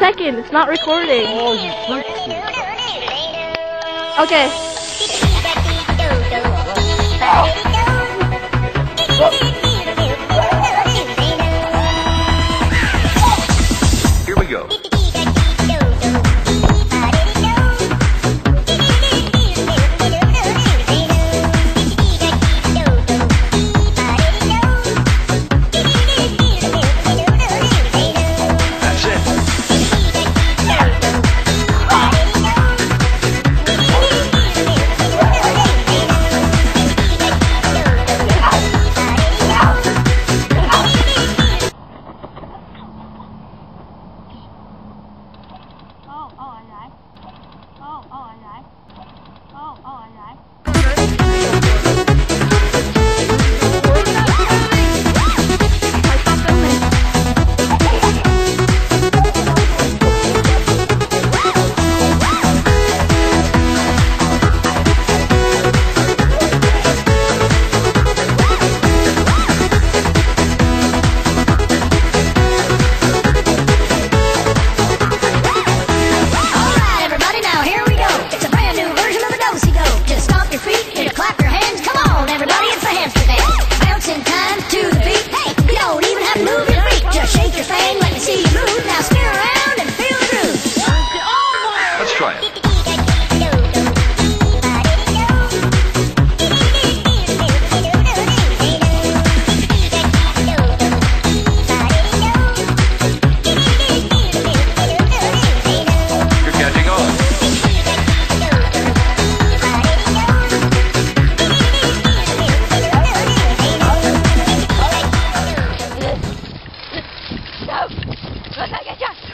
second. It's not recording. Oh, you. Okay. 来。哦哦，来来。哦哦，来来。Get the key.